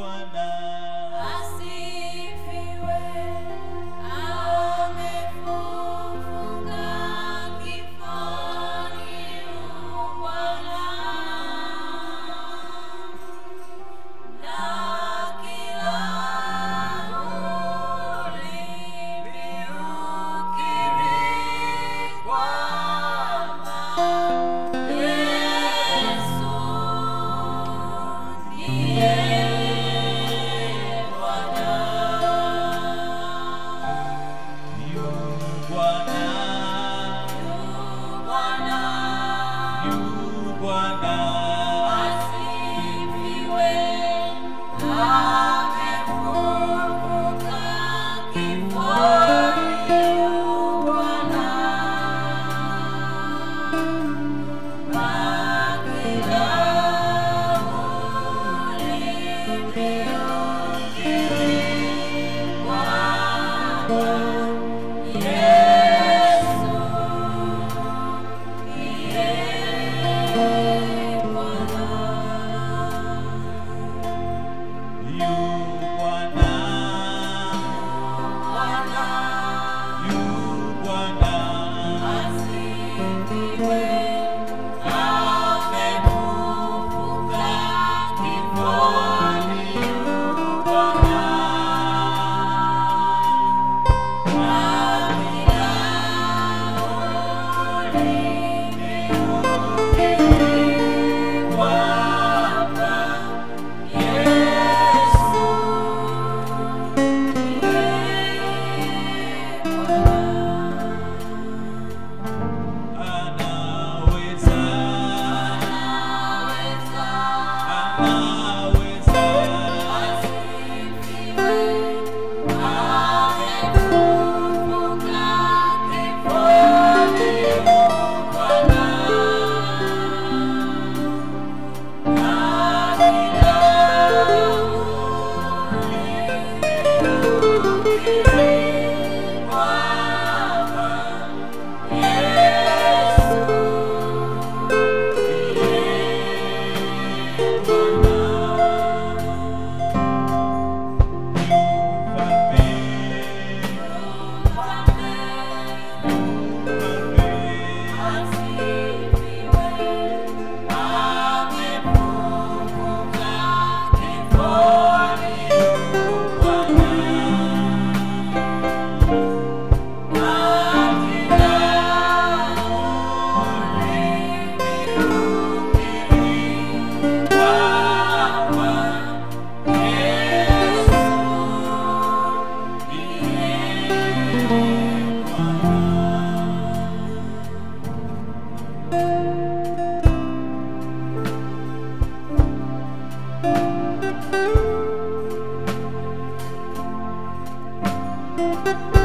Bwana. Ulimi Oh. Música